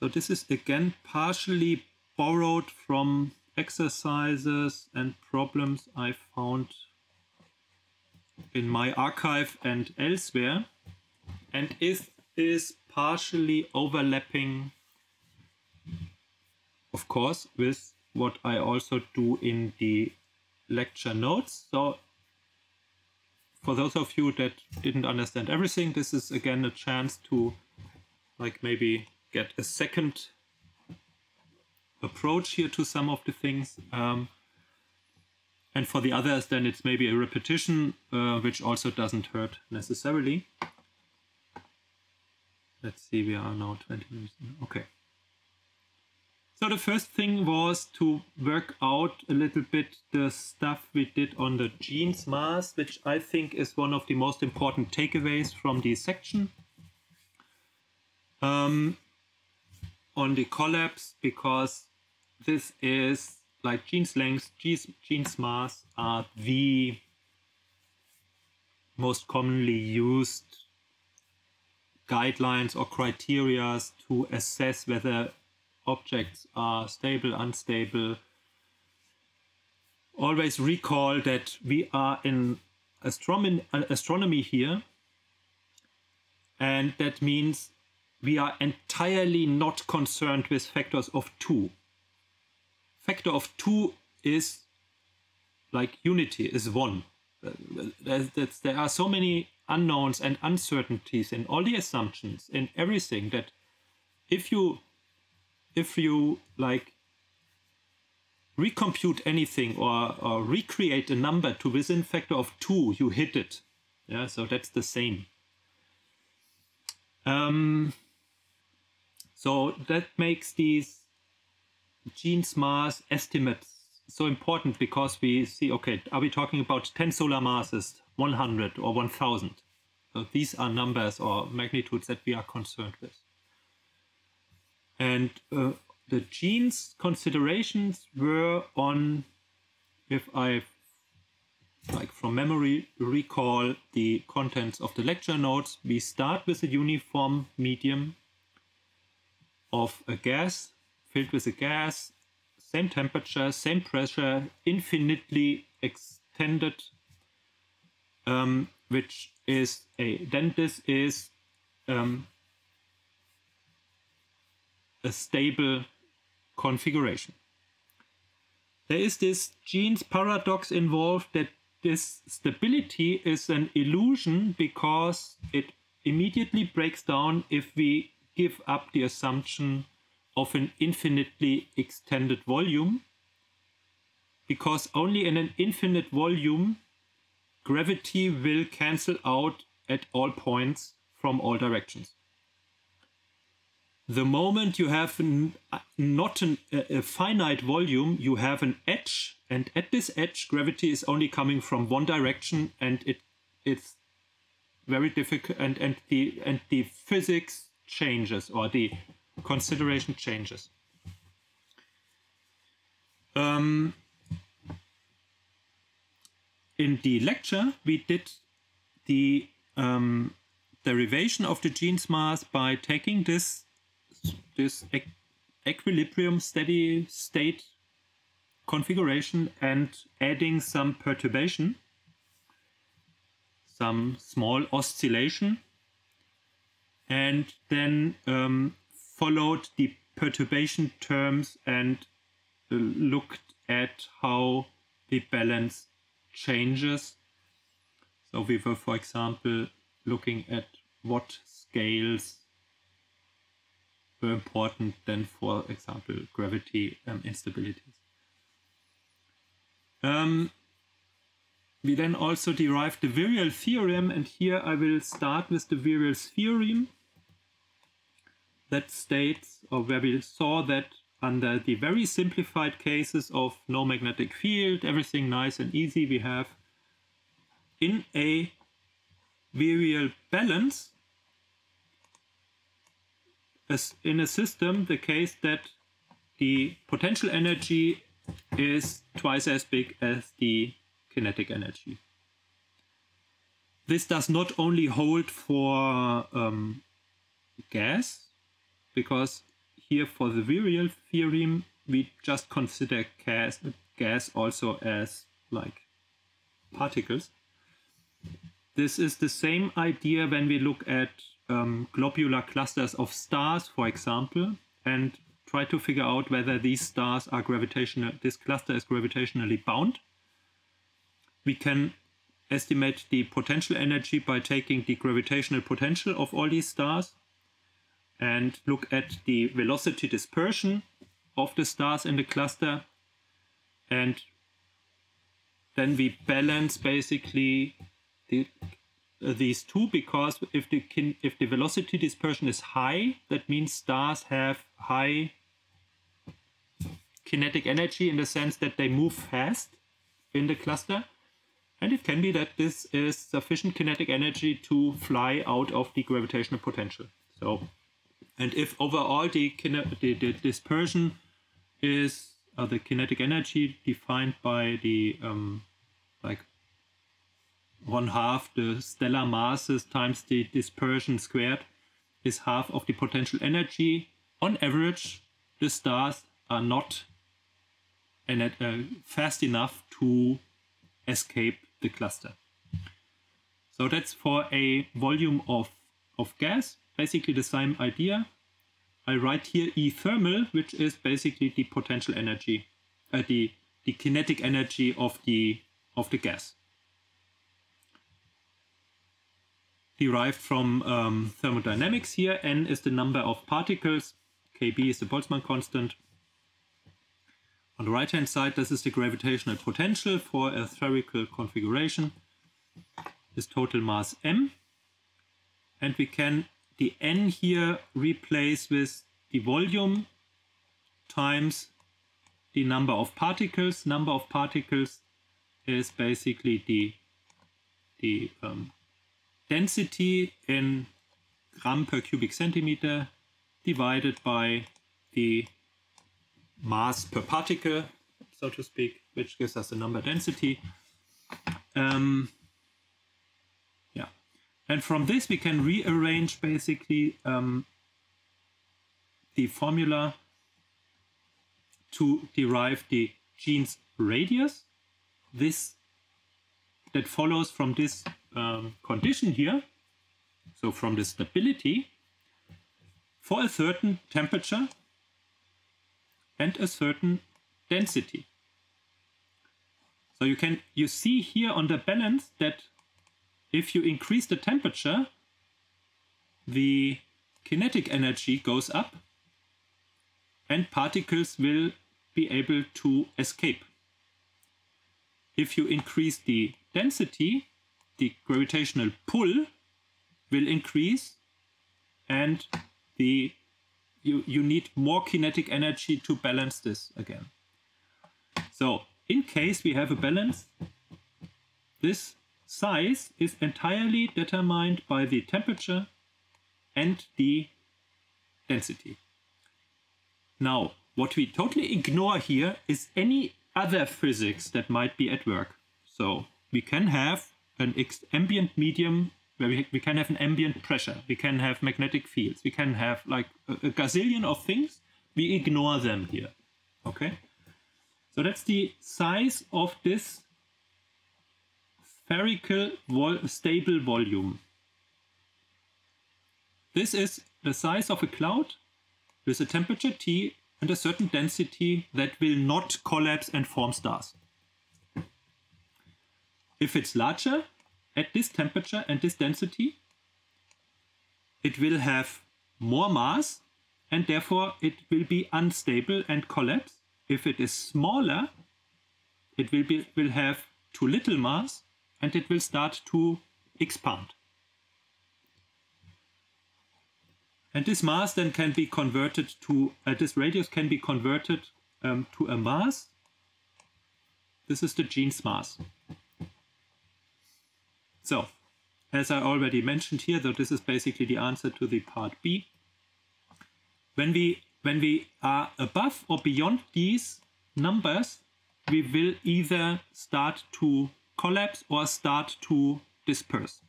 So this is again partially borrowed from exercises and problems I found in my archive and elsewhere and is is partially overlapping of course with what I also do in the lecture notes. So for those of you that didn't understand everything this is again a chance to like maybe get a second approach here to some of the things um, and for the others, then it's maybe a repetition, uh, which also doesn't hurt necessarily. Let's see, we are now 20 minutes. Okay. So the first thing was to work out a little bit the stuff we did on the Jeans mass, which I think is one of the most important takeaways from this section. Um, on the collapse, because this is like Jeans length, Jeans, Jeans mass are the most commonly used guidelines or criteria to assess whether objects are stable, unstable. Always recall that we are in astronomy, uh, astronomy here, and that means we are entirely not concerned with factors of two factor of two is like unity is one. there are so many unknowns and uncertainties in all the assumptions in everything that if you if you like recompute anything or, or recreate a number to within factor of two, you hit it. Yeah, so that's the same. Um, so that makes these Jeans mass estimates so important because we see, okay, are we talking about 10 solar masses, 100 or 1000? So these are numbers or magnitudes that we are concerned with. And uh, the Jeans considerations were on, if I like from memory recall the contents of the lecture notes, we start with a uniform medium of a gas filled with a gas, same temperature, same pressure, infinitely extended, um, which is a, then this is um, a stable configuration. There is this Jeans paradox involved that this stability is an illusion because it immediately breaks down if we give up the assumption of an infinitely extended volume because only in an infinite volume gravity will cancel out at all points from all directions. The moment you have not an, a finite volume, you have an edge, and at this edge, gravity is only coming from one direction, and it it's very difficult, and and the and the physics changes, or the consideration changes. Um, in the lecture, we did the um, derivation of the Jeans mass by taking this this equilibrium steady state configuration and adding some perturbation, some small oscillation, and then um, followed the perturbation terms and uh, looked at how the balance changes. So we were, for example, looking at what scales were important then, for example, gravity um, instabilities. Um, we then also derived the virial theorem, and here I will start with the virial theorem that states, or where we saw that under the very simplified cases of no magnetic field, everything nice and easy, we have in a virial balance, as in a system, the case that the potential energy is twice as big as the kinetic energy. This does not only hold for um, gas, because here for the virial theorem, we just consider gas, gas also as like particles. This is the same idea when we look at um, globular clusters of stars, for example, and try to figure out whether these stars are gravitational, this cluster is gravitationally bound. We can estimate the potential energy by taking the gravitational potential of all these stars and look at the velocity dispersion of the stars in the cluster. And then we balance basically the, uh, these two because if the if the velocity dispersion is high that means stars have high kinetic energy in the sense that they move fast in the cluster. And it can be that this is sufficient kinetic energy to fly out of the gravitational potential. So and if overall the, the, the dispersion is uh, the kinetic energy defined by the um, like one half the stellar masses times the dispersion squared is half of the potential energy. On average, the stars are not uh, fast enough to escape the cluster. So that's for a volume of, of gas, basically the same idea. I write here E thermal, which is basically the potential energy, uh, the, the kinetic energy of the, of the gas. Derived from um, thermodynamics here, n is the number of particles, kb is the Boltzmann constant. On the right hand side, this is the gravitational potential for a spherical configuration. This total mass m. And we can the n here replace with the volume times the number of particles. Number of particles is basically the, the um, density in gram per cubic centimeter divided by the mass per particle, so to speak, which gives us the number density. Um, and from this, we can rearrange basically um, the formula to derive the Jeans radius. This that follows from this um, condition here, so from the stability, for a certain temperature and a certain density. So you can you see here on the balance that if you increase the temperature, the kinetic energy goes up and particles will be able to escape. If you increase the density, the gravitational pull will increase and the you, you need more kinetic energy to balance this again. So in case we have a balance, this size is entirely determined by the temperature and the density. Now, what we totally ignore here is any other physics that might be at work. So we can have an ambient medium where we, we can have an ambient pressure, we can have magnetic fields, we can have like a, a gazillion of things. We ignore them here. Okay? So that's the size of this spherical vol stable volume. This is the size of a cloud with a temperature T and a certain density that will not collapse and form stars. If it's larger, at this temperature and this density, it will have more mass and therefore it will be unstable and collapse. If it is smaller, it will, be, will have too little mass and it will start to expand. And this mass then can be converted to, uh, this radius can be converted um, to a mass. This is the Jeans mass. So, as I already mentioned here, though this is basically the answer to the part B. When we, when we are above or beyond these numbers, we will either start to collapse or start to disperse.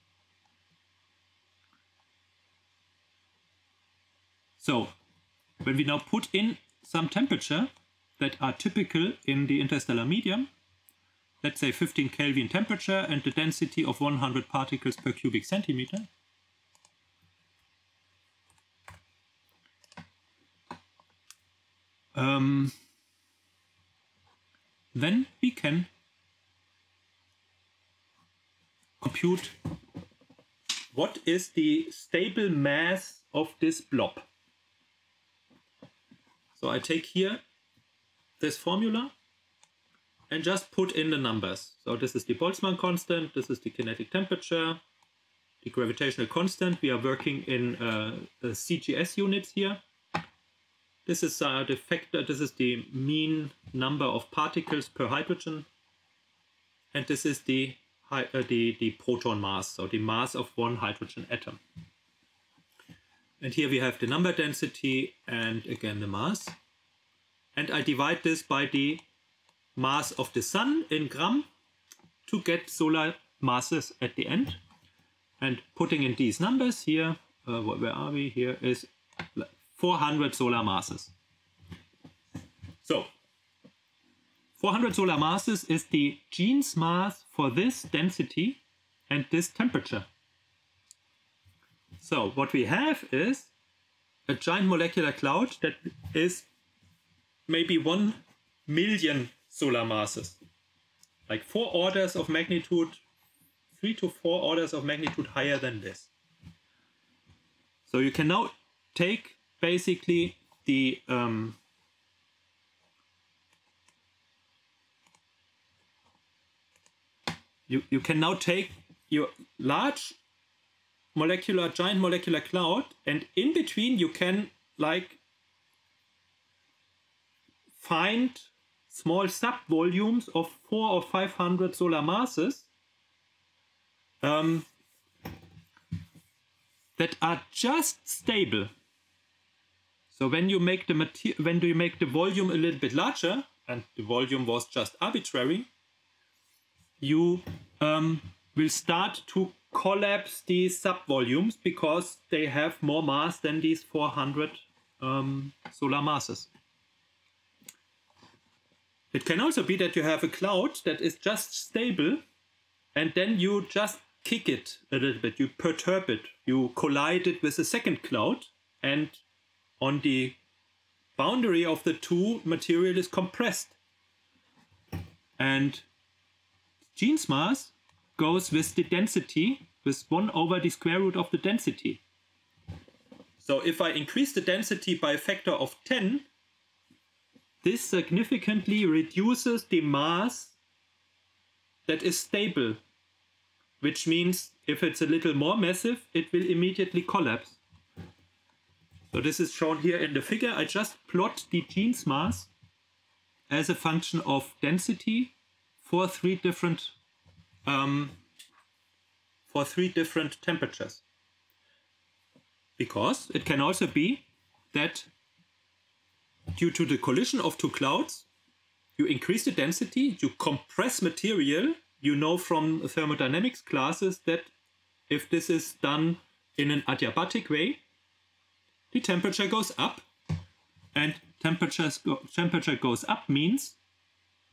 So when we now put in some temperature that are typical in the interstellar medium, let's say 15 Kelvin temperature and the density of 100 particles per cubic centimeter, um, then we can compute what is the stable mass of this blob. So I take here this formula and just put in the numbers. So this is the Boltzmann constant, this is the kinetic temperature, the gravitational constant. We are working in uh, CGS units here. This is uh, the factor, this is the mean number of particles per hydrogen. And this is the, the, the proton mass, so the mass of one hydrogen atom. And here we have the number density and again the mass. And I divide this by the mass of the sun in gram to get solar masses at the end. And putting in these numbers here, uh, where are we? Here is 400 solar masses. So 400 solar masses is the Jeans mass for this density and this temperature. So what we have is a giant molecular cloud that is maybe 1 million solar masses. Like four orders of magnitude, three to four orders of magnitude higher than this. So you can now take basically the um, you, you can now take your large molecular giant molecular cloud and in between you can like find small subvolumes of four or five hundred solar masses um, that are just stable. So when you make the when do you make the volume a little bit larger, and the volume was just arbitrary, you um, will start to collapse these subvolumes because they have more mass than these 400 um, solar masses. It can also be that you have a cloud that is just stable and then you just kick it a little bit, you perturb it, you collide it with a second cloud and on the boundary of the two material is compressed. And Jeans mass goes with the density, with 1 over the square root of the density. So if I increase the density by a factor of 10, this significantly reduces the mass that is stable, which means if it's a little more massive, it will immediately collapse. So this is shown here in the figure. I just plot the Jeans mass as a function of density for three different um, for three different temperatures. Because it can also be that due to the collision of two clouds, you increase the density, you compress material. You know from thermodynamics classes that if this is done in an adiabatic way, the temperature goes up and temperature goes up means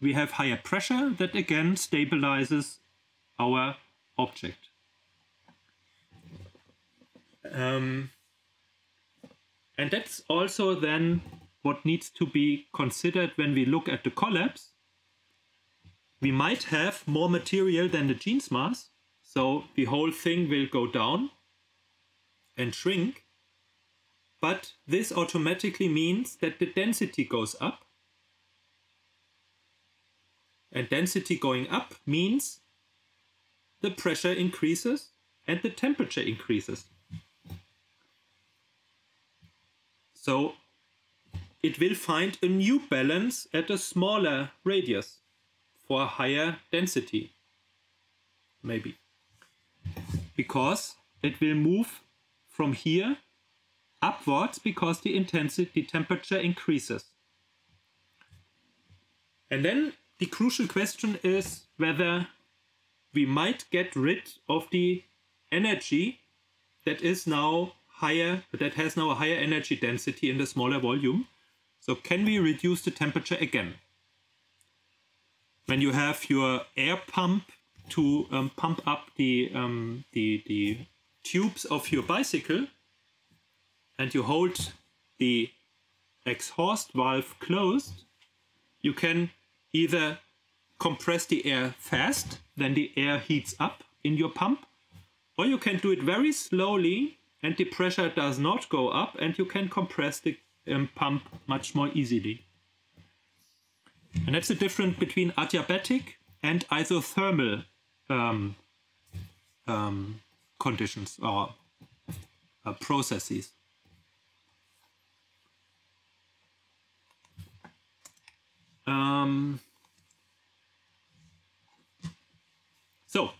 we have higher pressure that again stabilizes our object. Um, and that's also then what needs to be considered when we look at the collapse. We might have more material than the Jeans mass, so the whole thing will go down and shrink. But this automatically means that the density goes up. And density going up means the pressure increases and the temperature increases. So it will find a new balance at a smaller radius for a higher density. Maybe. Because it will move from here upwards because the intensity, the temperature increases. And then the crucial question is whether we might get rid of the energy that is now higher, that has now a higher energy density in the smaller volume. So can we reduce the temperature again? When you have your air pump to um, pump up the, um, the, the tubes of your bicycle and you hold the exhaust valve closed, you can either compress the air fast, then the air heats up in your pump, or you can do it very slowly and the pressure does not go up and you can compress the um, pump much more easily. And that's the difference between adiabatic and isothermal um, um, conditions or uh, processes. Um, so,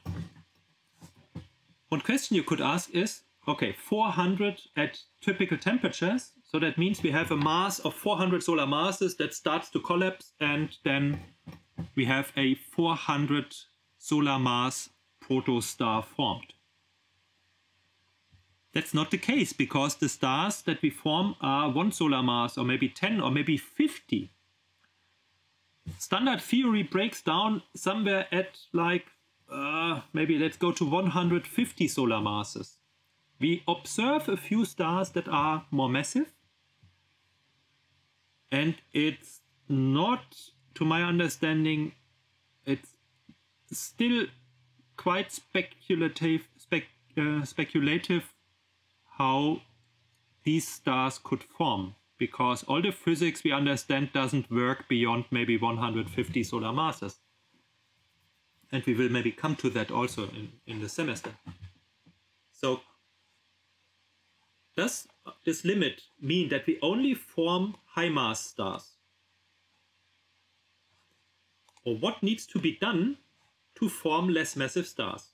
one question you could ask is, okay, 400 at typical temperatures, so that means we have a mass of 400 solar masses that starts to collapse and then we have a 400 solar mass protostar formed. That's not the case because the stars that we form are one solar mass or maybe 10 or maybe 50 standard theory breaks down somewhere at like uh, maybe let's go to 150 solar masses. We observe a few stars that are more massive, and it's not, to my understanding, it's still quite speculative, spec, uh, speculative how these stars could form because all the physics we understand doesn't work beyond maybe 150 solar masses. And we will maybe come to that also in, in the semester. So does this limit mean that we only form high mass stars? Or what needs to be done to form less massive stars?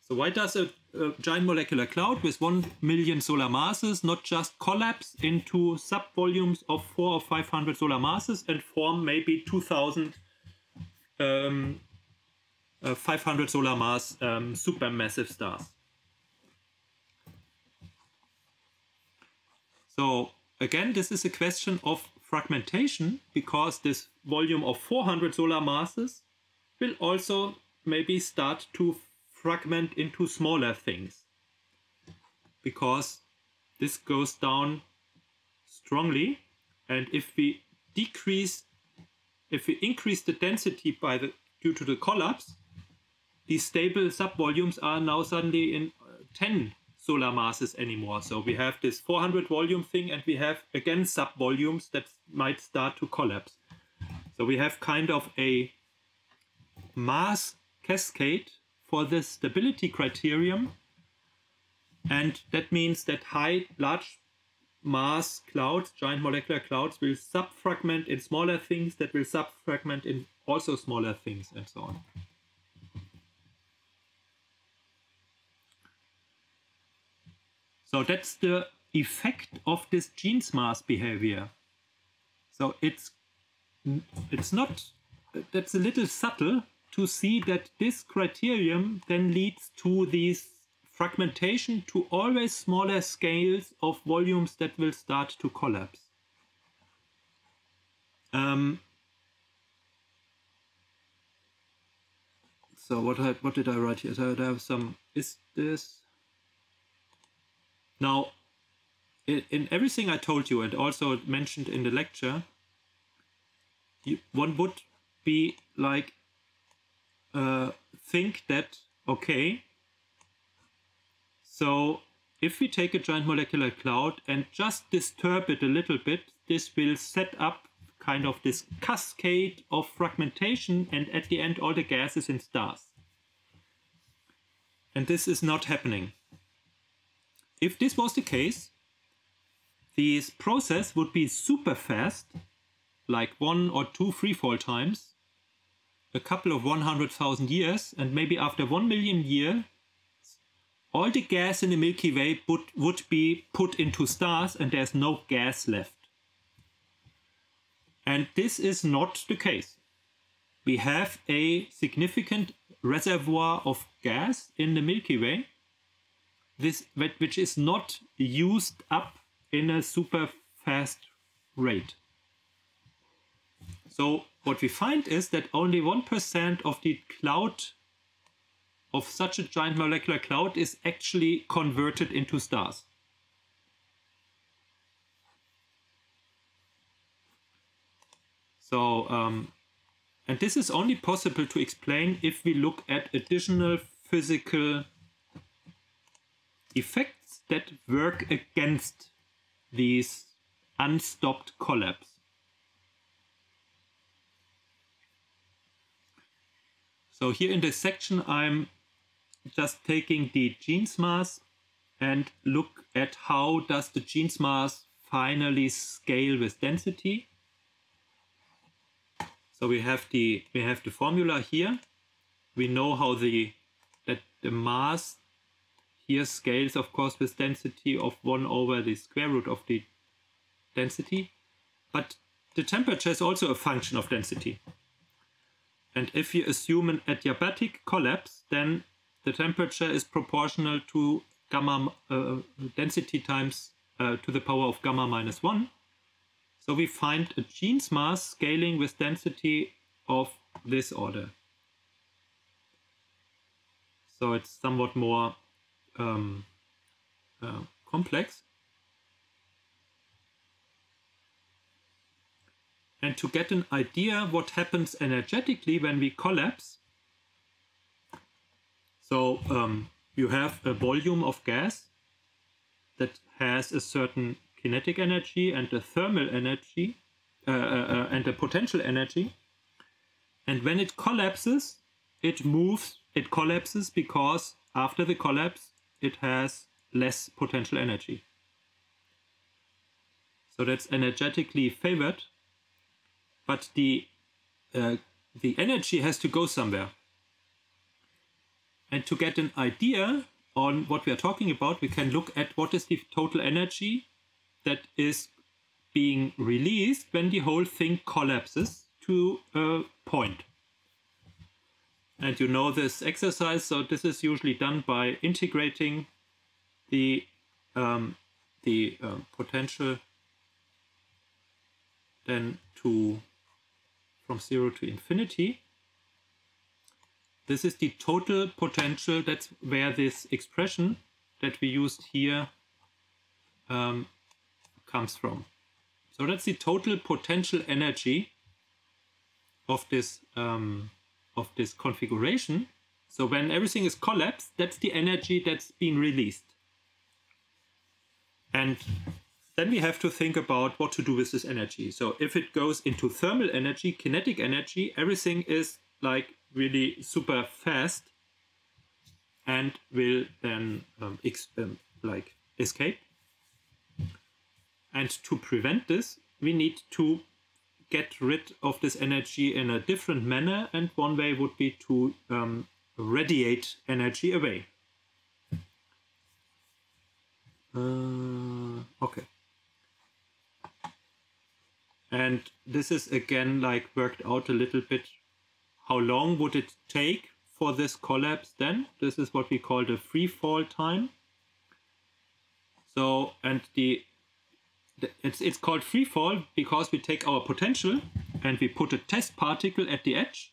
So why does a, a, giant molecular cloud with 1 million solar masses not just collapse into subvolumes of 4 or 500 solar masses and form maybe 2000 um, uh, 500 solar mass um, supermassive stars? So again, this is a question of fragmentation because this volume of 400 solar masses will also maybe start to fragment into smaller things. Because this goes down strongly and if we decrease if we increase the density by the due to the collapse these stable subvolumes are now suddenly in uh, 10 solar masses anymore. So we have this 400 volume thing and we have again subvolumes that might start to collapse. So we have kind of a mass cascade for this stability criterion. And that means that high, large mass clouds, giant molecular clouds, will subfragment in smaller things that will subfragment in also smaller things and so on. So that's the effect of this Jeans mass behavior. So it's it's not that's a little subtle, to see that this criterion then leads to these fragmentation to always smaller scales of volumes that will start to collapse. Um, so what I, what did I write here? So I have some. Is this now? In, in everything I told you and also mentioned in the lecture, you, one would be like uh, think that, okay, so if we take a giant molecular cloud and just disturb it a little bit, this will set up kind of this cascade of fragmentation and at the end all the gases in stars. And this is not happening. If this was the case, this process would be super fast, like one or two freefall times, a couple of 100,000 years, and maybe after 1 million years, all the gas in the Milky Way would, would be put into stars and there's no gas left. And this is not the case. We have a significant reservoir of gas in the Milky Way, this which is not used up in a super fast rate. So what we find is that only 1% of the cloud of such a giant molecular cloud is actually converted into stars. So, um, and this is only possible to explain if we look at additional physical effects that work against these unstopped collapse. So here in this section, I'm just taking the Jeans mass and look at how does the Jeans mass finally scale with density. So we have the we have the formula here. We know how the that the mass here scales of course with density of 1 over the square root of the density. But the temperature is also a function of density. And if you assume an adiabatic collapse, then the temperature is proportional to gamma uh, density times uh, to the power of gamma minus 1. So we find a Jeans mass scaling with density of this order. So it's somewhat more um, uh, complex. And to get an idea what happens energetically when we collapse, so um, you have a volume of gas that has a certain kinetic energy and a thermal energy uh, uh, uh, and a potential energy. And when it collapses, it moves, it collapses because after the collapse, it has less potential energy. So that's energetically favored but the uh, the energy has to go somewhere. And to get an idea on what we are talking about, we can look at what is the total energy that is being released when the whole thing collapses to a point. And you know this exercise, so this is usually done by integrating the um, the uh, potential then to from 0 to infinity. This is the total potential. That's where this expression that we used here um, comes from. So that's the total potential energy of this um, of this configuration. So when everything is collapsed, that's the energy that's being released. And then we have to think about what to do with this energy. So if it goes into thermal energy, kinetic energy, everything is like really super fast and will then um, um, like escape. And to prevent this, we need to get rid of this energy in a different manner. And one way would be to um, radiate energy away. Uh, okay. And this is again like worked out a little bit. How long would it take for this collapse then? This is what we call the free fall time. So, and the, the it's, it's called free fall because we take our potential and we put a test particle at the edge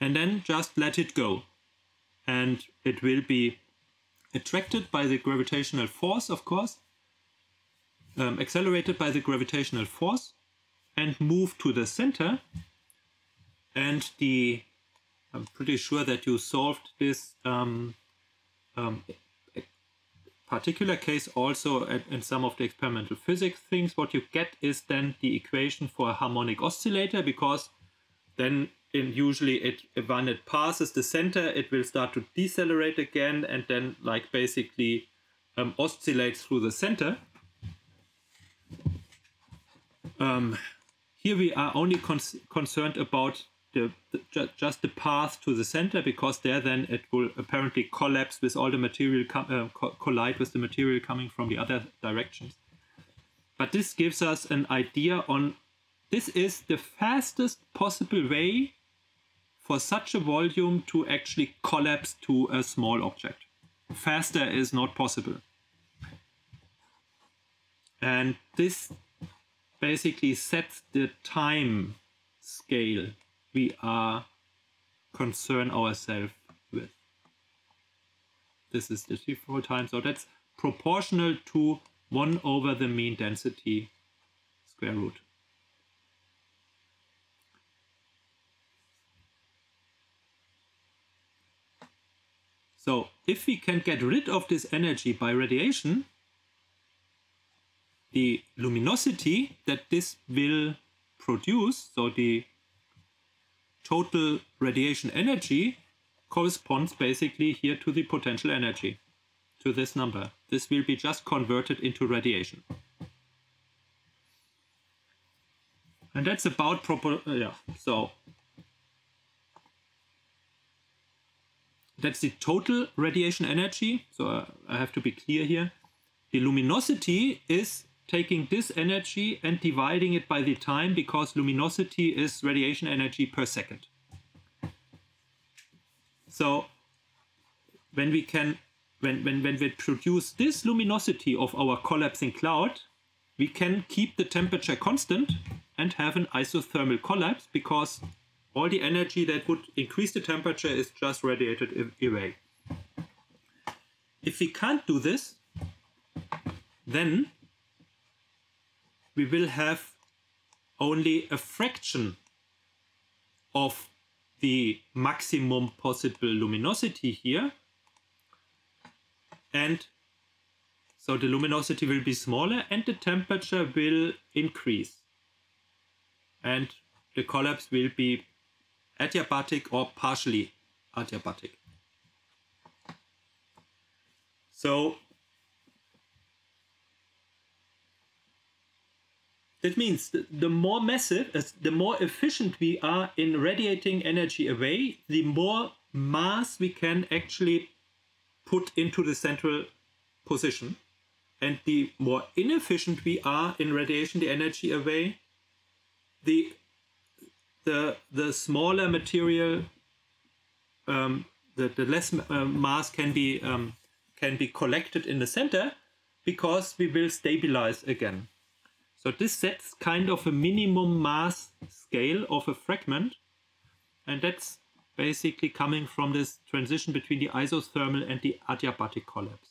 and then just let it go. And it will be attracted by the gravitational force, of course, um, accelerated by the gravitational force, and move to the center. And the I'm pretty sure that you solved this um, um, particular case also in some of the experimental physics things. What you get is then the equation for a harmonic oscillator because then in usually it when it passes the center it will start to decelerate again and then like basically um, oscillate through the center. Um, here we are only concerned about the, the ju just the path to the center because there then it will apparently collapse with all the material uh, co collide with the material coming from the other directions. But this gives us an idea on this is the fastest possible way for such a volume to actually collapse to a small object. Faster is not possible. And this basically sets the time scale we are concern ourselves with. This is the default time, so that's proportional to 1 over the mean density square root. So if we can get rid of this energy by radiation, the luminosity that this will produce, so the total radiation energy corresponds basically here to the potential energy, to this number. This will be just converted into radiation. And that's about proper, uh, yeah, so that's the total radiation energy. So uh, I have to be clear here. The luminosity is taking this energy and dividing it by the time because luminosity is radiation energy per second. So when we can when, when, when we produce this luminosity of our collapsing cloud, we can keep the temperature constant and have an isothermal collapse because all the energy that would increase the temperature is just radiated away. If we can't do this, then we will have only a fraction of the maximum possible luminosity here. And so the luminosity will be smaller and the temperature will increase. And the collapse will be adiabatic or partially adiabatic. So that means the more massive, the more efficient we are in radiating energy away, the more mass we can actually put into the central position. And the more inefficient we are in radiation the energy away, the the the smaller material, um, the the less uh, mass can be um, can be collected in the center, because we will stabilize again. So this sets kind of a minimum mass scale of a fragment, and that's basically coming from this transition between the isothermal and the adiabatic collapse.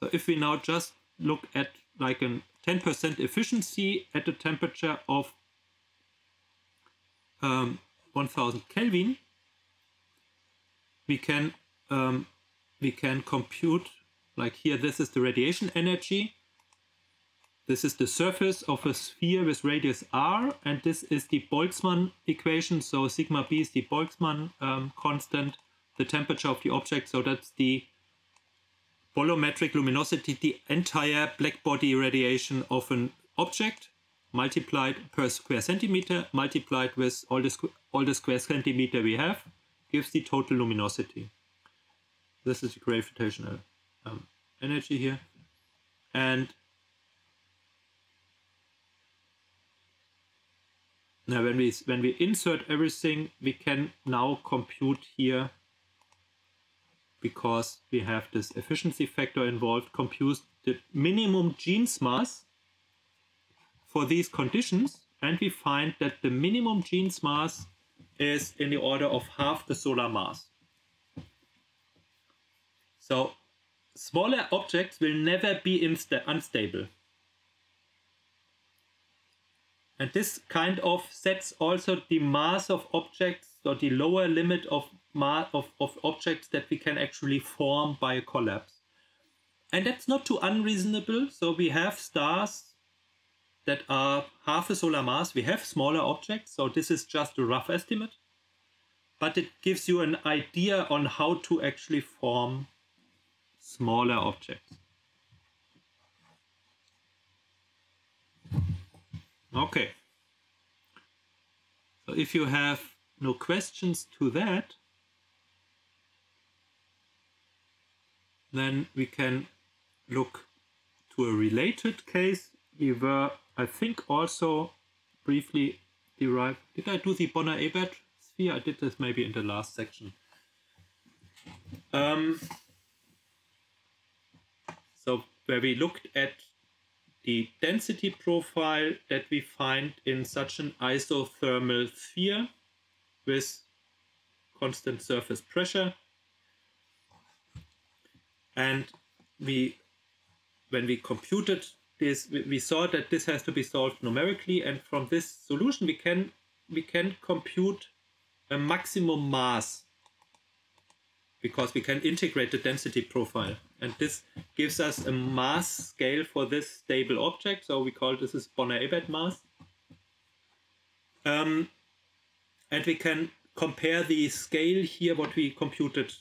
So if we now just look at like a 10% efficiency at a temperature of um, 1000 Kelvin, we can um, we can compute like here this is the radiation energy. This is the surface of a sphere with radius r and this is the Boltzmann equation. So sigma b is the Boltzmann um, constant the temperature of the object. So that's the bolometric luminosity, the entire black body radiation of an object multiplied per square centimeter multiplied with all the, all the square centimeter we have gives the total luminosity. This is the gravitational um, energy here. And now when we when we insert everything, we can now compute here because we have this efficiency factor involved, compute the minimum Jeans mass for these conditions, and we find that the minimum Jeans mass is in the order of half the solar mass. So smaller objects will never be unstable. And this kind of sets also the mass of objects or the lower limit of of, of objects that we can actually form by a collapse. And that's not too unreasonable. So we have stars that are half a solar mass. We have smaller objects. So this is just a rough estimate. But it gives you an idea on how to actually form smaller objects. Okay. So if you have no questions to that, then we can look to a related case. We were, I think, also briefly derive. Did I do the Bonnor-Ebert sphere? I did this maybe in the last section. Um, so where we looked at the density profile that we find in such an isothermal sphere with constant surface pressure. And we, when we computed this, we saw that this has to be solved numerically, and from this solution we can we can compute a maximum mass because we can integrate the density profile. And this gives us a mass scale for this stable object. So we call this is Bonnor-Ebert mass. Um, and we can compare the scale here, what we computed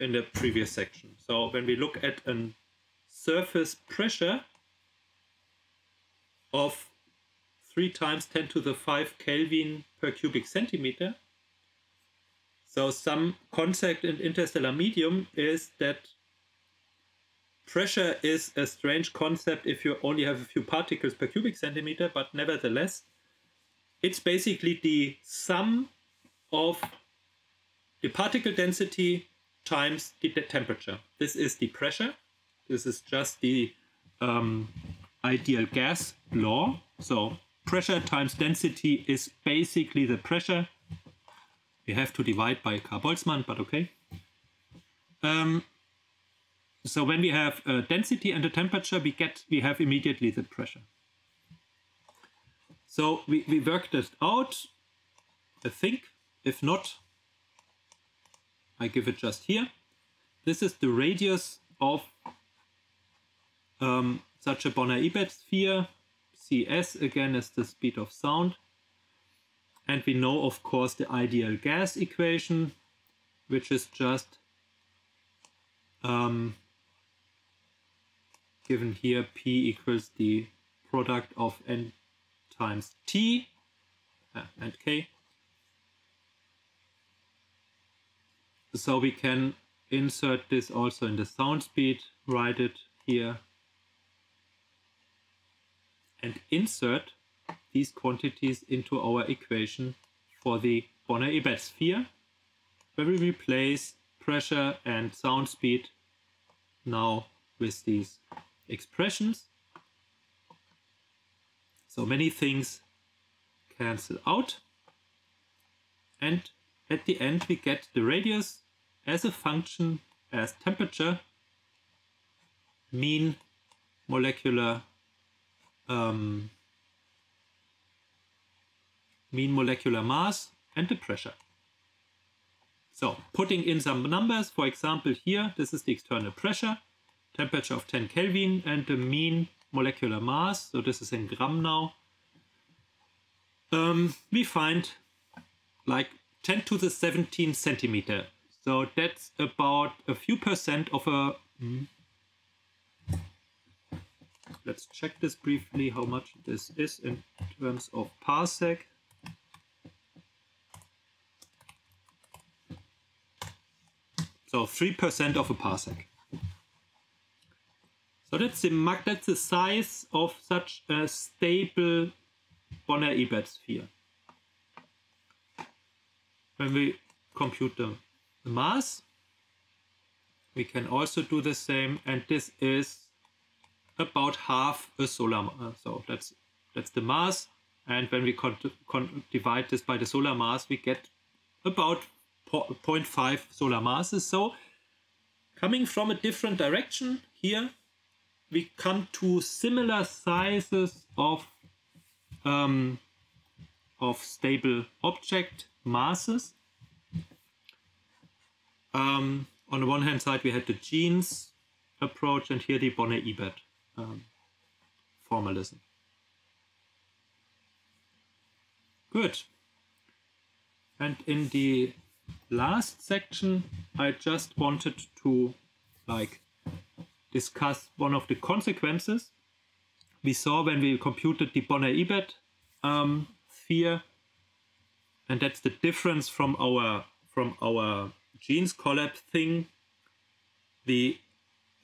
in the previous section. So when we look at a surface pressure of 3 times 10 to the 5 Kelvin per cubic centimeter, so some concept in interstellar medium is that pressure is a strange concept if you only have a few particles per cubic centimeter, but nevertheless, it's basically the sum of the particle density times the temperature. This is the pressure. This is just the um, ideal gas law. So pressure times density is basically the pressure we have to divide by Carl-Boltzmann, but okay. Um, so when we have a density and a temperature, we get we have immediately the pressure. So we, we work this out, I think. If not, I give it just here. This is the radius of um, such a Bonnor-Ebert sphere. Cs again is the speed of sound. And we know, of course, the ideal gas equation, which is just um, given here P equals the product of N times T uh, and K. So we can insert this also in the sound speed, write it here, and insert these quantities into our equation for the Bonnor-Ebert sphere, where we replace pressure and sound speed now with these expressions. So many things cancel out. And at the end we get the radius as a function as temperature, mean molecular um, mean molecular mass, and the pressure. So putting in some numbers, for example, here, this is the external pressure, temperature of 10 Kelvin, and the mean molecular mass, so this is in gram now, um, we find like 10 to the 17 centimeter. So that's about a few percent of a... Mm, let's check this briefly, how much this is in terms of parsec. So 3% of a parsec. So that's the, that's the size of such a stable Bonnor-Ebert sphere. When we compute the mass, we can also do the same, and this is about half a solar mass. Uh, so that's that's the mass, and when we divide this by the solar mass, we get about 0.5 solar masses. So coming from a different direction here, we come to similar sizes of um, of stable object masses. Um, on the one hand side, we had the Jeans approach, and here the Bonnor-Ebert um, formalism. Good. And in the last section, I just wanted to like discuss one of the consequences we saw when we computed the Bonnor-Ebert um, sphere, and that's the difference from our from our Jeans collapse thing. The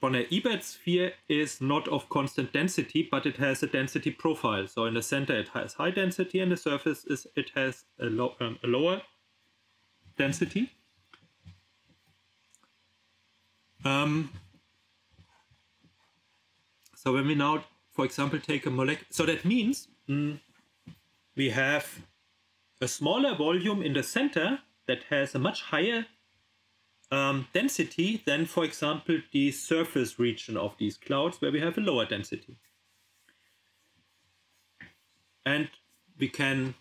Bonnor-Ebert sphere is not of constant density, but it has a density profile. So in the center it has high density, and the surface is it has a, um, a lower density. Um, so when we now, for example, take a molecule, so that means mm, we have a smaller volume in the center that has a much higher um, density than, for example, the surface region of these clouds where we have a lower density. And we can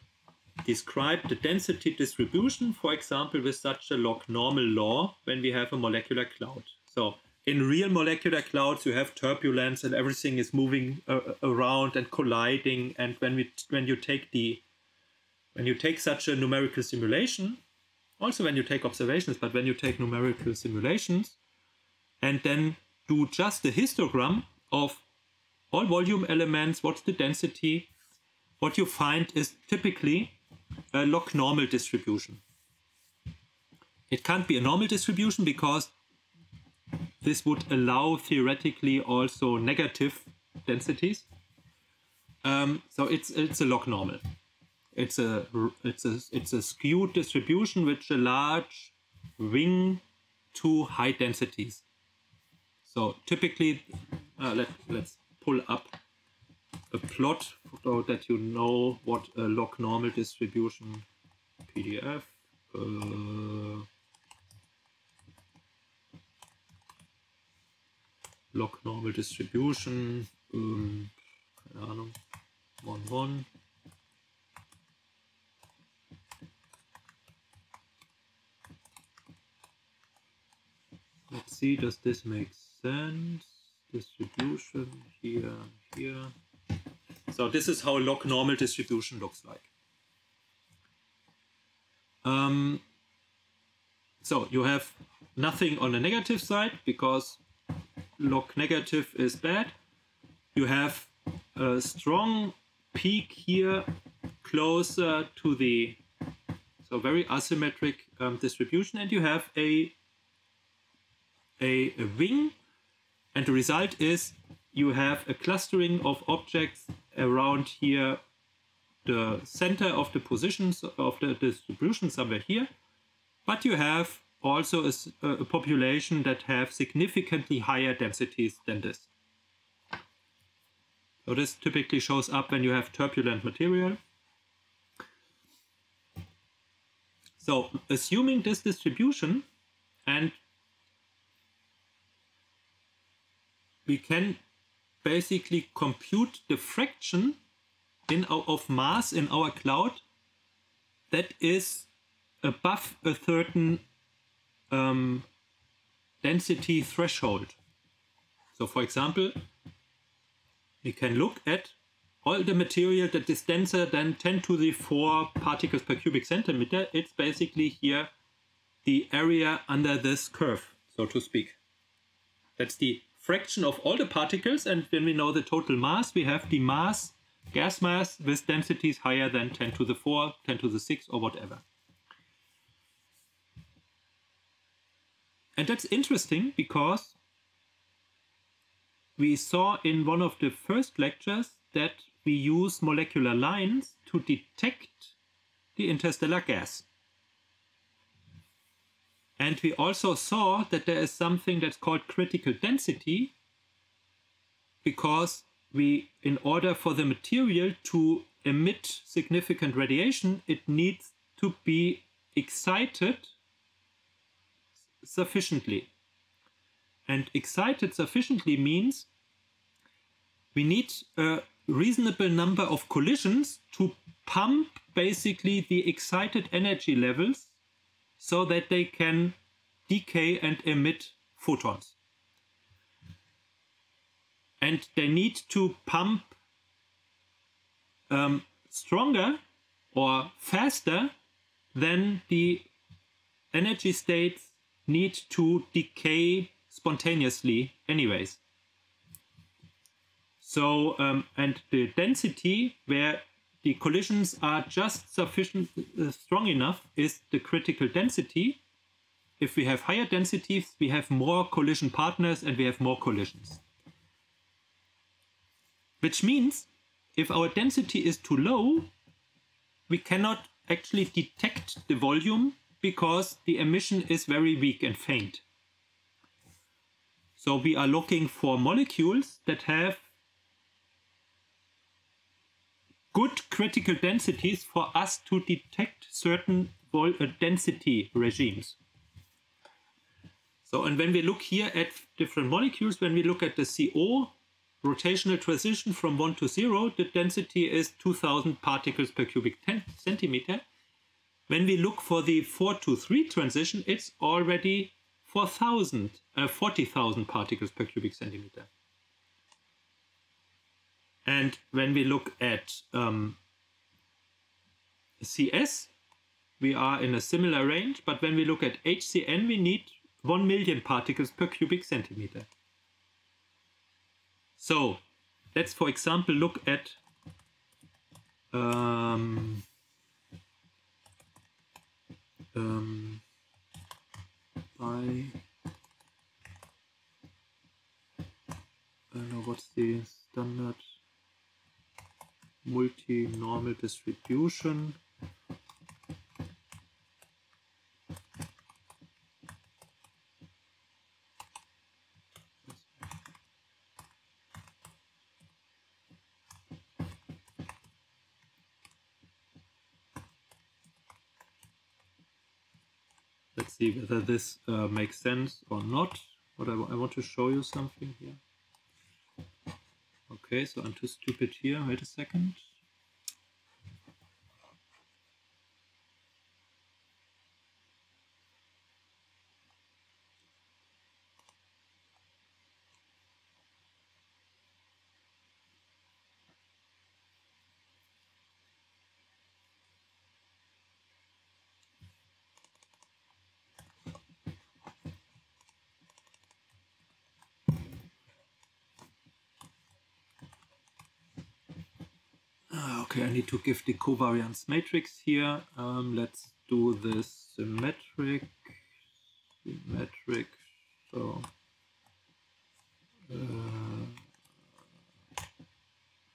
describe the density distribution, for example, with such a log normal law when we have a molecular cloud. So in real molecular clouds, you have turbulence and everything is moving uh, around and colliding. And when we when you take the when you take such a numerical simulation, also when you take observations, but when you take numerical simulations, and then do just a histogram of all volume elements, what's the density, what you find is typically a log normal distribution. It can't be a normal distribution because this would allow theoretically also negative densities. Um, so it's it's a log normal. It's a it's a it's a skewed distribution with a large wing to high densities. So typically, uh, let let's pull up a plot so that you know what a log normal distribution PDF. Uh, log normal distribution, ähm, keine Ahnung, 1, 1. Let's see, does this make sense? Distribution here, here. So this is how log normal distribution looks like. Um, so you have nothing on the negative side because log negative is bad. You have a strong peak here closer to the so very asymmetric um, distribution and you have a, a, a wing and the result is you have a clustering of objects around here the center of the positions of the distribution somewhere here but you have also a, a population that have significantly higher densities than this. So this typically shows up when you have turbulent material. So assuming this distribution and we can basically compute the fraction in our, of mass in our cloud that is above a certain um, density threshold. So for example, we can look at all the material that is denser than 10 to the 4 particles per cubic centimeter. It's basically here the area under this curve, so to speak. That's the fraction of all the particles. And when we know the total mass, we have the mass, gas mass with densities higher than 10 to the 4, 10 to the 6 or whatever. And that's interesting because we saw in one of the first lectures that we use molecular lines to detect the interstellar gas. And we also saw that there is something that's called critical density because we, in order for the material to emit significant radiation, it needs to be excited sufficiently. And excited sufficiently means we need a reasonable number of collisions to pump basically the excited energy levels so that they can decay and emit photons. And they need to pump um, stronger or faster than the energy states need to decay spontaneously anyways. So, um, and the density where the collisions are just sufficient uh, strong enough is the critical density. if we have higher densities, we have more collision partners and we have more collisions. Which means if our density is too low, we cannot actually detect the volume because the emission is very weak and faint. So we are looking for molecules that have good critical densities for us to detect certain uh, density regimes. So, and when we look here at different molecules, when we look at the CO rotational transition from 1 to 0, the density is 2000 particles per cubic centimeter. When we look for the 4 to 3 transition, it's already 4,000, uh, 40,000 particles per cubic centimeter. And when we look at um, CS, we are in a similar range, but when we look at HCN, we need 1 million particles per cubic centimeter. So let's, for example, look at um, um, by I don't know what's the standard multi-normal distribution. Let's see whether this uh, makes sense or not. But I, I want to show you something here. Okay, so I'm too stupid here. Wait a second. Okay, I need to give the covariance matrix here. Um, let's do this symmetric, symmetric. So, uh,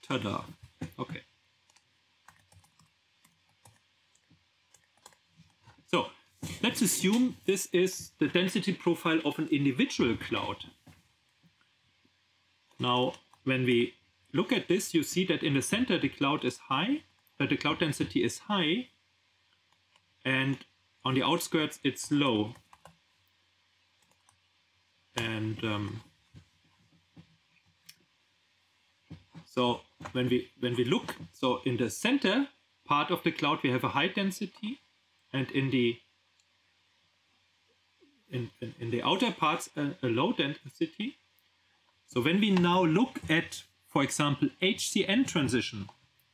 tada. Okay. So, let's assume this is the density profile of an individual cloud. Now, when we look at this, you see that in the center the cloud is high, that the cloud density is high, and on the outskirts it's low. And um, so when we when we look, so in the center part of the cloud we have a high density, and in the in, in, in the outer parts a, a low density. So when we now look at for example, HCN transition,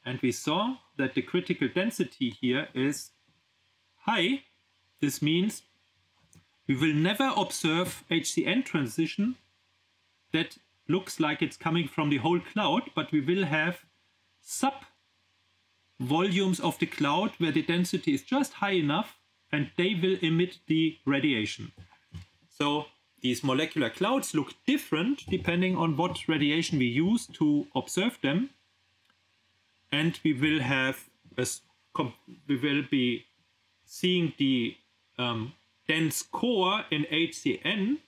and we saw that the critical density here is high, this means we will never observe HCN transition that looks like it's coming from the whole cloud, but we will have sub volumes of the cloud where the density is just high enough and they will emit the radiation. So these molecular clouds look different depending on what radiation we use to observe them. And we will have a, we will be seeing the um, dense core in HCN.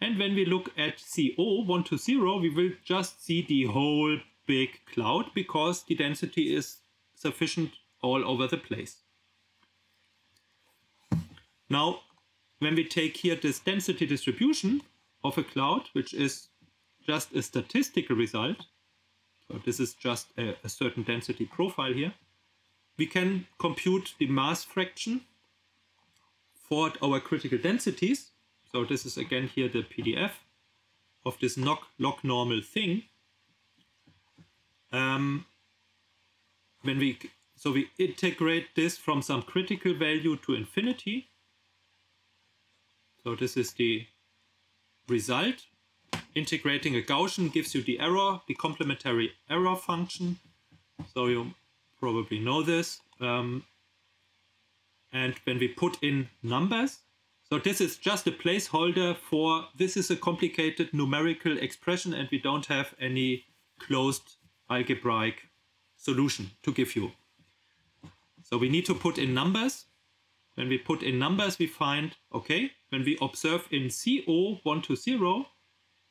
And when we look at CO 1 to 0, we will just see the whole big cloud because the density is sufficient all over the place. Now, when we take here this density distribution of a cloud, which is just a statistical result, so this is just a, a certain density profile here, we can compute the mass fraction for our critical densities. So this is again here the PDF of this log, log normal thing. Um, when we so we integrate this from some critical value to infinity so this is the result. Integrating a Gaussian gives you the error, the complementary error function. So you probably know this. Um, and when we put in numbers, So this is just a placeholder for, this is a complicated numerical expression and we don't have any closed algebraic solution to give you. So we need to put in numbers. When we put in numbers, we find, okay, when we observe in CO 1 to 0,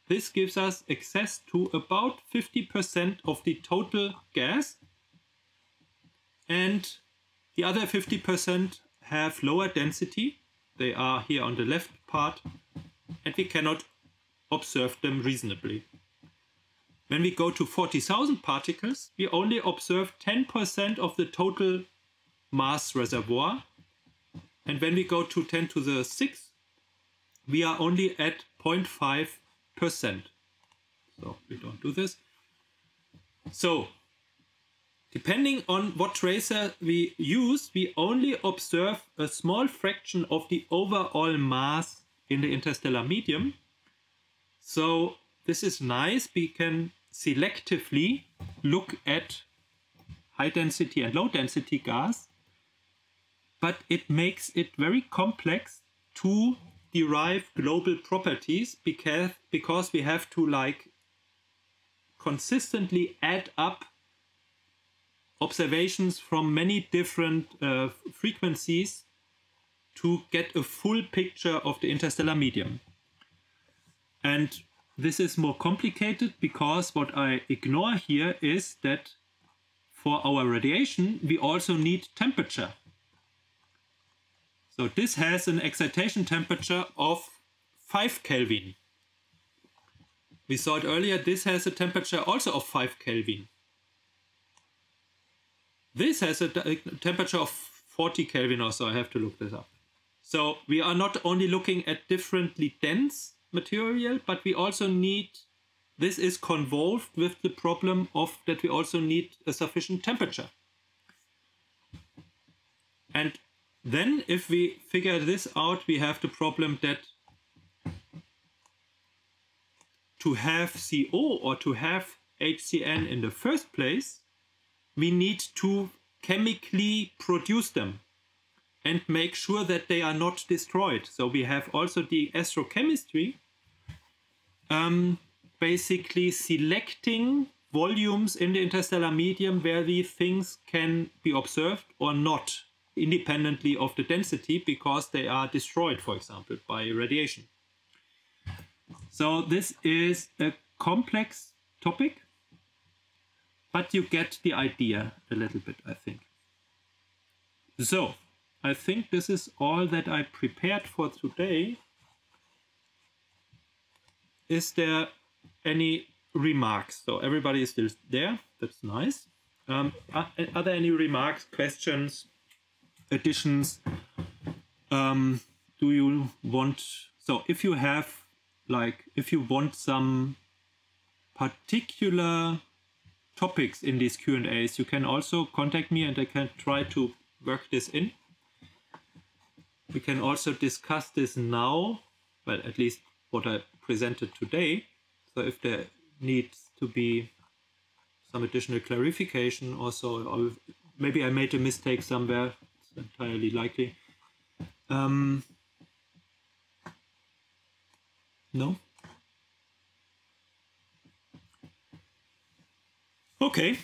this gives us access to about 50% of the total gas. And the other 50% have lower density. They are here on the left part, and we cannot observe them reasonably. When we go to 40,000 particles, we only observe 10% of the total mass reservoir. And when we go to 10 to the 6, we are only at 0.5%. So we don't do this. So depending on what tracer we use, we only observe a small fraction of the overall mass in the interstellar medium. So this is nice. We can selectively look at high density and low density gas, but it makes it very complex to derive global properties because, because we have to like consistently add up observations from many different uh, frequencies to get a full picture of the interstellar medium. And this is more complicated because what I ignore here is that for our radiation, we also need temperature. So this has an excitation temperature of 5 Kelvin. We saw it earlier, this has a temperature also of 5 Kelvin. This has a temperature of 40 Kelvin or so, I have to look this up. So we are not only looking at differently dense material, but we also need, this is convolved with the problem of that we also need a sufficient temperature. And then if we figure this out, we have the problem that to have CO or to have HCN in the first place, we need to chemically produce them and make sure that they are not destroyed. So we have also the astrochemistry, um, basically selecting volumes in the interstellar medium where these things can be observed or not, independently of the density, because they are destroyed, for example, by radiation. So this is a complex topic, but you get the idea a little bit, I think. So, I think this is all that I prepared for today. Is there any remarks? So everybody is still there. That's nice. Um, are, are, there any remarks, questions, additions? Um, do you want, so if you have, like, if you want some particular topics in these Q&As, you can also contact me and I can try to work this in. We can also discuss this now, well, at least what I presented today. So if there needs to be some additional clarification also, or maybe I made a mistake somewhere, entirely likely. Um, no? Okay.